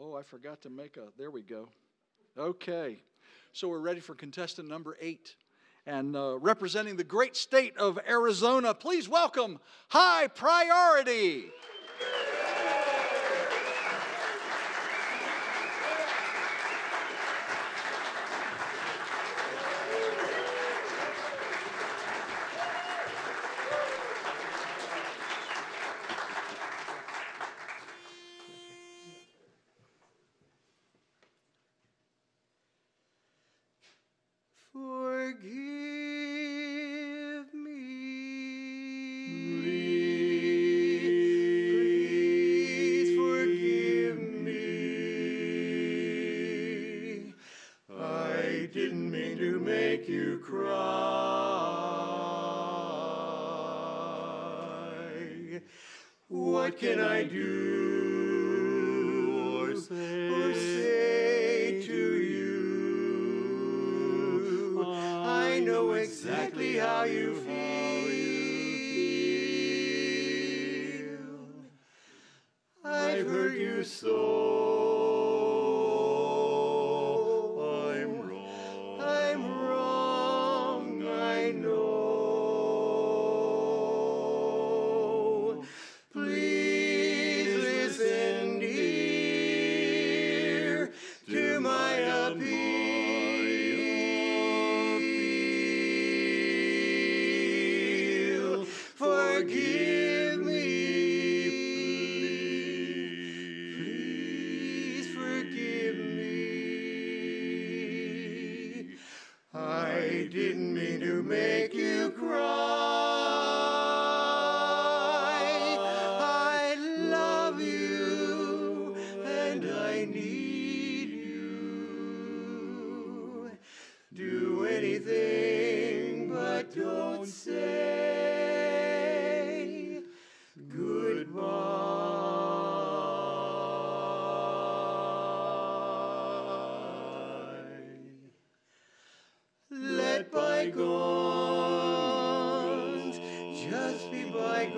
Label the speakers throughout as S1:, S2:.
S1: Oh, I forgot to make a. There we go. Okay. So we're ready for contestant number eight. And uh, representing the great state of Arizona, please welcome High Priority.
S2: Forgive me. Please forgive me. I didn't mean to make you cry. What can I do or say, exactly how you feel. I've hurt you so. Forgive me. Please forgive me. I didn't mean to make you cry. I love you and I need you. Do anything but don't say bygones, just be bygones.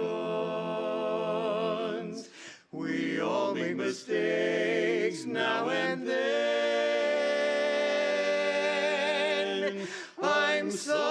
S2: We all make mistakes now and then. I'm sorry.